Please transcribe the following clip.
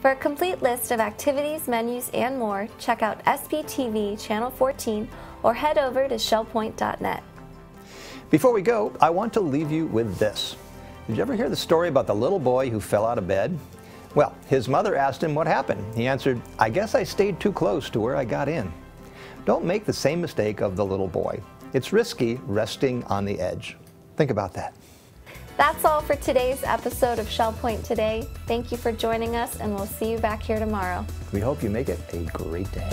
For a complete list of activities, menus, and more, check out SPTV Channel 14 or head over to shellpoint.net. Before we go, I want to leave you with this. Did you ever hear the story about the little boy who fell out of bed? Well, his mother asked him what happened. He answered, I guess I stayed too close to where I got in. Don't make the same mistake of the little boy. It's risky resting on the edge. Think about that. That's all for today's episode of Shellpoint Today. Thank you for joining us, and we'll see you back here tomorrow. We hope you make it a great day.